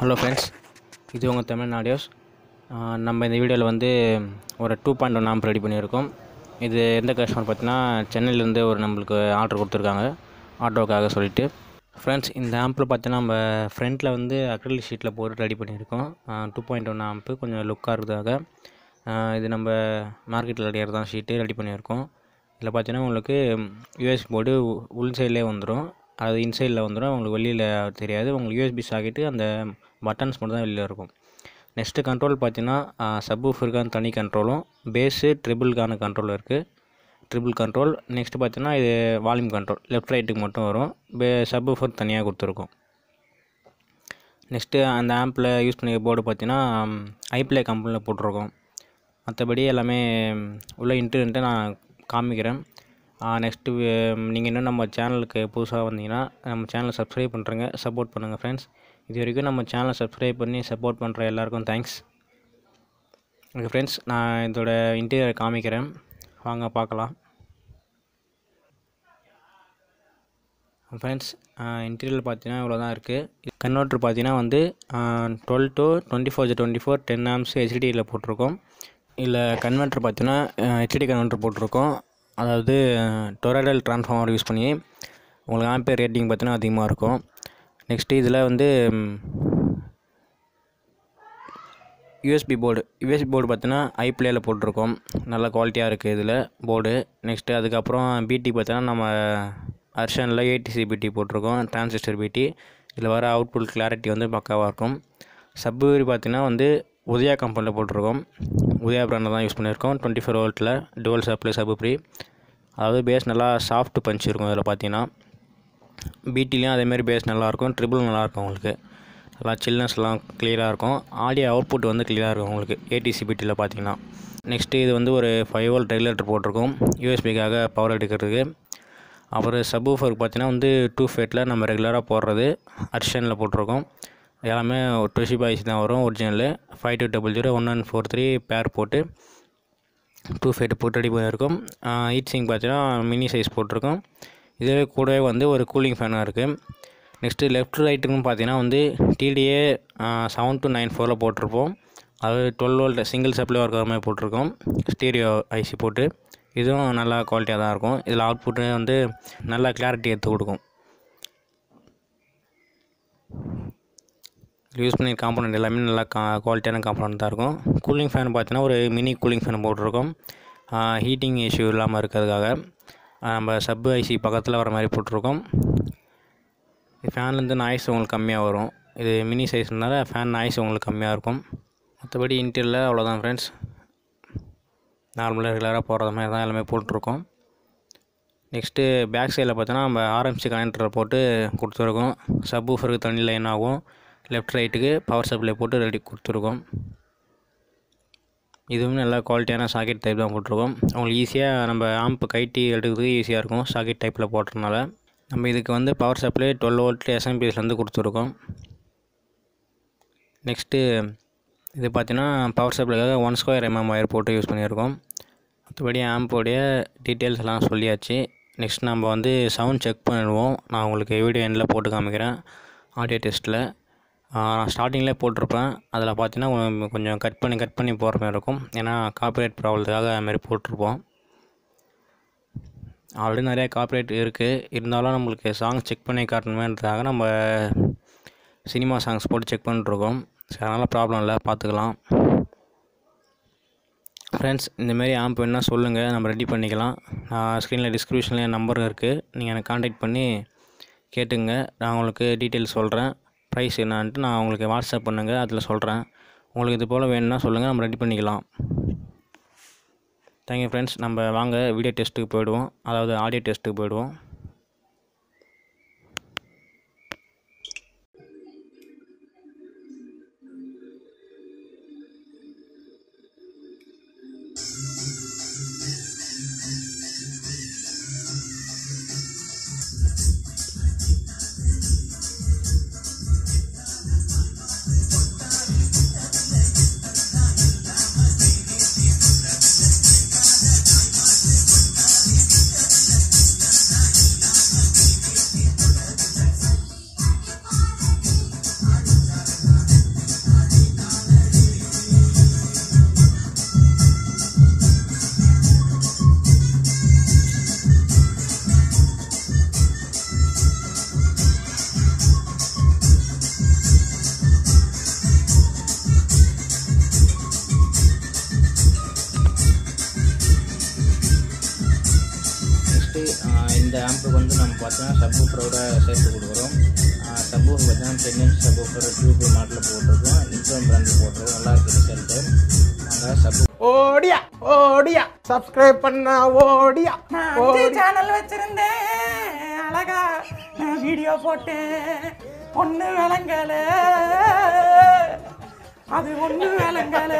Hello friends இது உங்கள் Tamil audios நம்ம இந்த வீடியோவில் வந்து ஒரு two point one amp ready பண்ணியிருக்கோம். இது எந்த கஸ்டமர் பார்த்தீங்கன்னா சென்னையிலேருந்து ஒரு நம்மளுக்கு ஆர்டர் கொடுத்துருக்காங்க. ஆட்டோக்காக சொல்லிட்டு. ஃப்ரெண்ட்ஸ் இந்த ஆம்பில் பார்த்தீங்கன்னா நம்ம ஃப்ரண்ட்டில் வந்து அக்ரலிக் ஷீட்டில் போட்டு ரெடி பண்ணியிருக்கோம். டூ பாயிண்ட் ஒன் ஆம்ப்பு கொஞ்சம் லுக்காக இருக்கிறதுக்காக இது நம்ம மார்க்கெட்டில் அடையிறது தான் ஷீட்டு ரெடி பண்ணியிருக்கோம். இதில் பார்த்தீங்கன்னா உங்களுக்கு யூஎஸ் போர்டு உள் சைட்லேயே வந்துடும் அது இன்சைடில் வந்துடும் உங்களுக்கு வெளியில் தெரியாது. உங்களுக்கு யூஎஸ்பி சாக்கெட்டு அந்த பட்டன்ஸ் மட்டும் தான் வெளியில் இருக்கும். நெக்ஸ்ட்டு கண்ட்ரோல் பார்த்தீங்கன்னா சப்வூஃபருக்கான தனி கண்ட்ரோலும் பேஸு ட்ரிபிள்கான கண்ட்ரோல் இருக்குது ட்ரிபிள் கண்ட்ரோல் நெக்ஸ்ட்டு பார்த்தீங்கன்னா இது வால்யூம் கண்ட்ரோல் லெஃப்ட் ரைட்டுக்கு மட்டும் வரும். பே சப்வூஃபர் தனியாக கொடுத்துருக்கோம். நெக்ஸ்ட்டு அந்த ஆம்பில் யூஸ் பண்ணி போர்டு பார்த்தீங்கன்னா ஐப்ளே கம்பெனியில் போட்டிருக்கோம். மற்றபடி எல்லாமே உள்ள இன்டர்நெட்டை நான் காமிக்கிறேன். நெக்ஸ்ட்டு நீங்கள் இன்னும் நம்ம சேனலுக்கு புதுசாக வந்தீங்கன்னா நம்ம சேனலை சப்ஸ்கிரைப் பண்ணுறங்க சப்போர்ட் பண்ணுங்கள் ஃப்ரெண்ட்ஸ் இது வரைக்கும் நம்ம சேனலை சப்ஸ்கிரைப் பண்ணி சப்போர்ட் பண்ணுற எல்லாருக்கும் தேங்க்ஸ் ஓகே ஃப்ரெண்ட்ஸ் நான் இதோட இன்டீரியர் காமிக்கிறேன். வாங்க பார்க்கலாம். ஃப்ரெண்ட்ஸ் இன்டீரியர் பார்த்தீங்கன்னா இவ்வளோ தான் இருக்குது கன்வெர்ட்ரு பார்த்தீங்கன்னா வந்து twelve to twenty four twenty four ten amps ஹெச்டியில் போட்டிருக்கோம். இல்லை கன்வெர்ட்ரு பார்த்தீங்கன்னா ஹெச்டி கன்வெர்ட்ரு போட்டிருக்கோம். அதாவது டொரடல் ட்ரான்ஸ்ஃபார்மர் யூஸ் பண்ணி உங்களுக்கு ஆம்பேர் ரேட்டிங் பார்த்தீங்கன்னா அதிகமாக இருக்கும். நெக்ஸ்ட்டு இதில் வந்து யூஎஸ்பி போர்டு யூஎஸ்பி போர்டு பார்த்தீங்கன்னா ஐப்ளேயில் போட்டிருக்கோம். நல்ல குவாலிட்டியாக இருக்குது இதில் போர்டு நெக்ஸ்ட்டு அதுக்கப்புறம் பிடி பார்த்தீங்கன்னா நம்ம அர்ஷனில் ஏடிசி பிடி போட்டிருக்கோம் டிரான்சிஸ்டர் பிடி இதில் வர அவுட்புட் கிளாரிட்டி வந்து பக்காவாக இருக்கும். சப்வரி பார்த்தீங்கன்னா வந்து உதயா கம்பெனியில் போட்டிருக்கோம். உதயா பிராண்டை தான் யூஸ் பண்ணியிருக்கோம். டுவெண்ட்டி ஃபோர் வோல்ட்டில் டுவல் சப்ளை சப்பு ஃப்ரீ அதாவது பேஸ் நல்லா சாஃப்ட் பஞ்ச் இருக்கும் இதில் பார்த்தீங்கன்னா. பிடிலையும் அதேமாரி பேஸ் நல்லாயிருக்கும் ட்ரிபிள் நல்லாயிருக்கும் உங்களுக்கு. நல்லா சில்னஸ்லாம் கிளியராக இருக்கும். ஆடியோ அவுட்புட் வந்து கிளியராக இருக்கும் உங்களுக்கு ஏடிசி பிடியில் பார்த்தீங்கன்னா நெக்ஸ்ட்டு இது வந்து ஒரு ஃபைவ் ஓல் ரெகுலேட்டர் போட்டிருக்கோம் யூஎஸ்பிக்காக பவர் எடுக்கிறதுக்கு. அப்புறம் சப்வூஃபருக்கு பார்த்தீங்கன்னா வந்து டூ ஃபேட்டில் நம்ம ரெகுலராக போடுறது அர்ஷனில் போட்டிருக்கோம். எல்லாமே டுவெண்ட்டி பாய்ஸ் தான் வரும் original five two double zero one one four three pair போட்டு டூ ஃபேட் போட்டு ரெடி பண்ணியிருக்கோம். ஹீட் சிங் பார்த்தீங்கன்னா மினி சைஸ் போட்டிருக்கோம். இதுவே கூடவே வந்து ஒரு கூலிங் ஃபேனாக இருக்குது நெக்ஸ்ட்டு லெஃப்ட் ரைட்டுன்னு பார்த்தீங்கன்னா வந்து டிடிஏ செவன் டு நைன் ஃபோரில் போட்டிருப்போம். அது டுவெல் வோல்ட் சிங்கிள் சப்ளை இருக்கிற மாதிரி போட்டிருக்கோம். ஸ்டீரியோ ஐசி போட்டு. இதுவும் நல்லா குவாலிட்டியாக தான் இருக்கும். இதில் அவுட்புட்டு வந்து நல்லா கிளாரிட்டி எடுத்து கொடுக்கும். யூஸ் பண்ணி காம்பனண்ட் எல்லாமே நல்லா கா குவாலிட்டியான காம்பனண்ட் தான் இருக்கும். கூலிங் ஃபேன் பார்த்தீங்கன்னா ஒரு மினி கூலிங் ஃபேன் போட்டிருக்கோம். ஹீட்டிங் இஷ்யூ இல்லாமல் இருக்கிறதுக்காக. நம்ம சப் ஐசி பக்கத்தில் வர மாதிரி போட்டிருக்கோம். ஃபேன்லேருந்து நாய்ஸ் உங்களுக்கு கம்மியாக வரும். இது மினி சைஸ்னால ஃபேன் நாய்ஸ் உங்களுக்கு கம்மியாக இருக்கும். மற்றபடி இன்டீரியரில் அவ்வளோதான் ஃப்ரெண்ட்ஸ் நார்மலாக ரெகுலராக போடுறது மாதிரி தான் எல்லாமே போட்டிருக்கோம். நெக்ஸ்ட்டு பேக் சைடில் பார்த்தோன்னா நம்ம ஆர்எம்சி கனெக்டரை போட்டு கொடுத்துருக்கோம். சப் ஊஃபருக்கு தனி லைன் ஆகும். லெஃப்ட் ரைட்டுக்கு பவர் சப்ளை போட்டு ரெடி கொடுத்துருக்கோம். இதுவும் நல்லா குவாலிட்டியான சாக்கெட் டைப் தான் போட்டிருக்கோம். உங்களுக்கு ஈஸியாக நம்ம ஆம்ப் கைட்டி எடுக்கிறதுக்கு ஈஸியாக இருக்கும் சாக்கெட் டைப்பில் போடுறதுனால நம்ம இதுக்கு வந்து பவர் சப்ளை டுவெல் வோல்ட் எஸ்எம்பிஎஸ்லேருந்து கொடுத்துருக்கோம். நெக்ஸ்ட்டு இது பார்த்தீங்கன்னா பவர் சப்ளைக்காக ஒன் ஸ்கொயர் எம்எம் ஒயர் போட்டு யூஸ் பண்ணியிருக்கோம். மற்றபடி ஆம்போடைய டீட்டெயில்ஸ் எல்லாம் சொல்லியாச்சு. நெக்ஸ்ட் நம்ம வந்து சவுண்ட் செக் பண்ணிடுவோம். நான் உங்களுக்கு வீடியோ எண்டில் போட்டு காமிக்கிறேன். ஆடியோ டெஸ்ட்டில் நான் ஸ்டார்டிங்கில் போட்டிருப்பேன். அதில் பார்த்தீங்கன்னா கொஞ்சம் கட் பண்ணி கட் பண்ணி போகிற மாதிரி இருக்கும். ஏன்னா காப்பிரைட் ப்ராப்ளத்துக்காக அதுமாரி போட்டிருப்போம். ஆல்ரெடி நிறையா காப்பிரைட் இருக்குது இருந்தாலும் நம்மளுக்கு சாங் செக் பண்ணி காட்டணுமேன்றதுக்காக நம்ம சினிமா சாங்ஸ் போட்டு செக் பண்ணிட்டுருக்கோம். சரி அதனால் ப்ராப்ளம் இல்லை. பார்த்துக்கலாம். ஃப்ரெண்ட்ஸ் இந்தமாரி ஆம்ப் வேணால் சொல்லுங்கள் நம்ம ரெடி பண்ணிக்கலாம். நான் ஸ்க்ரீனில் டிஸ்கிரிப்ஷனில் என் நம்பர் இருக்குது நீங்கள் எனக்கு காண்டாக்ட் பண்ணி கேட்டுங்க. நான் உங்களுக்கு டீட்டெயில்ஸ் சொல்கிறேன் ப்ரைஸ் என்னான்ட்டு நான் உங்களுக்கு வாட்ஸ்அப் பண்ணுங்கள் அதில் சொல்கிறேன் உங்களுக்கு இது போல் வேணும்னா சொல்லுங்கள் நம்ம ரெடி பண்ணிக்கலாம். தேங்க்யூ ஃப்ரெண்ட்ஸ் நம்ம வாங்க வீடியோ டெஸ்ட்டுக்கு போயிடுவோம். அதாவது ஆடியோ டெஸ்ட்டுக்கு போயிடுவோம். இந்த ஆம்புக்கு வந்து நம்ம பார்த்தீங்கன்னா சப்வூஃபரோட சேர்த்து கொடுக்குறோம். சப்வூஃபர் பார்த்தீங்கன்னா டென் இன்ச் சப்வூஃபர் டியூப் மாடலில் போட்டிருக்கோம். இன்ஃபோன் பிராண்டில் போட்டிருக்கோம். நல்லா இருக்குது ரிசல்ட்டு நாங்கள் சப் ஓடியா ஓடியா. சப்ஸ்கிரைப் பண்ண ஓடியா. சேனல் வச்சிருந்தேன். அழகா வீடியோ போட்டேன். ஒண்ணு விளங்கல. அது ஒண்ணு விளங்கல.